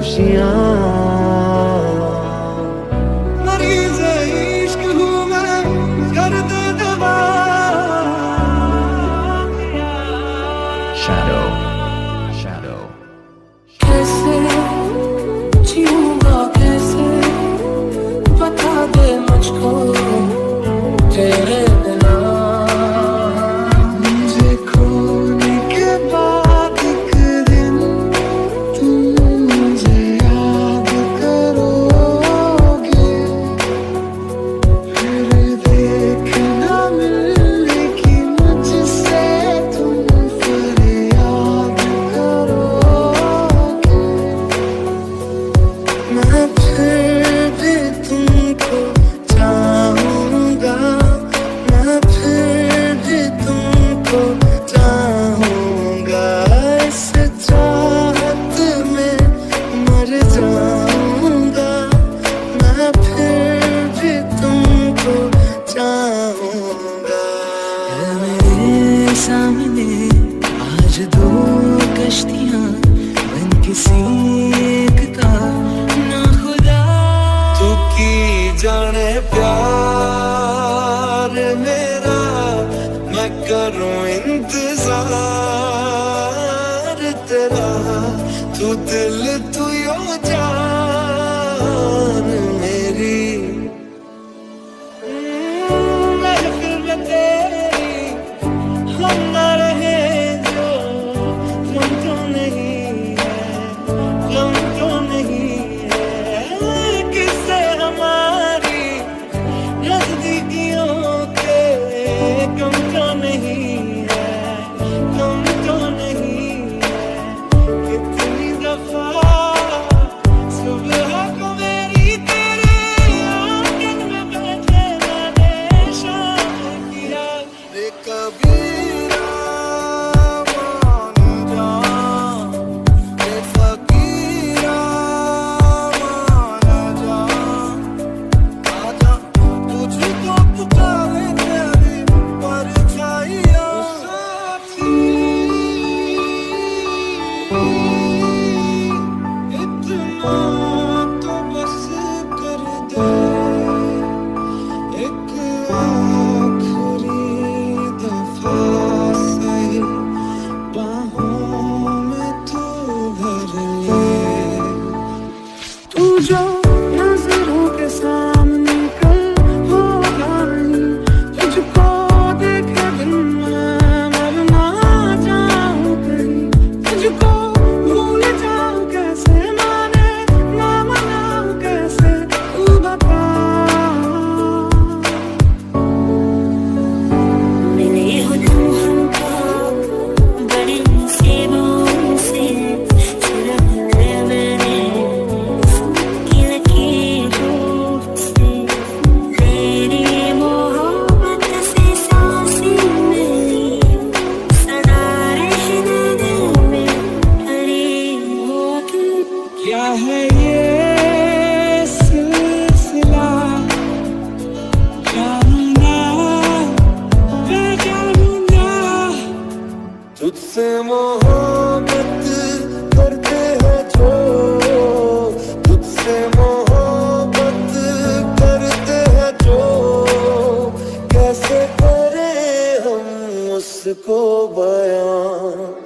खुशियाँ सीखता ना खुदा। तू की जाने प्यार मेरा, मैं करूँ इंतज़ार तेरा। तू दिल, तू yo, no sé lo que soy. मुझको बयां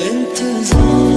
Winter's.